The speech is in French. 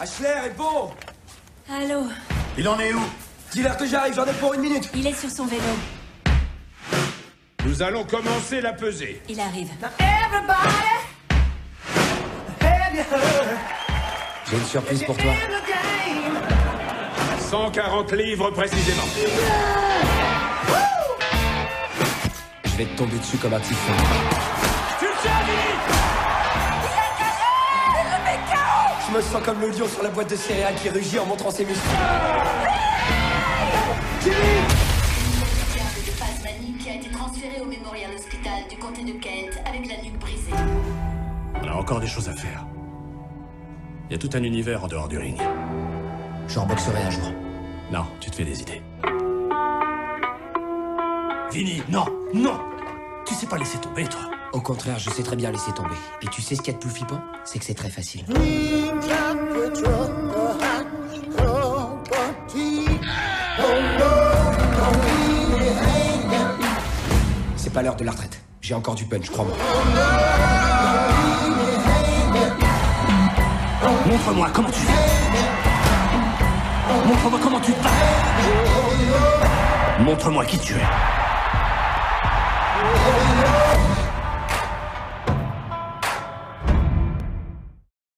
Ashler est bon Allô Il en est où? Dis-leur que j'arrive, j'en ai pour une minute Il est sur son vélo. Nous allons commencer la pesée. Il arrive. J'ai une surprise pour toi. 140 livres précisément. Je vais te tomber dessus comme un typhon. Me sens comme le lion sur la boîte de céréales qui rugit en montrant ses muscles. de qui a été transféré au Memorial Hospital du comté de Kent avec la nuque brisée. On a encore des choses à faire. Il y a tout un univers en dehors du ring. Je reboxerai un jour. Non, tu te fais des idées. Vinny, non, non Tu sais pas laisser tomber, toi. Au contraire, je sais très bien laisser tomber. Et tu sais ce qu'il y a de plus flippant? C'est que c'est très facile. C'est pas l'heure de la retraite. J'ai encore du punch, crois-moi. Montre-moi comment tu fais. Montre-moi comment tu te. Montre-moi qui tu es.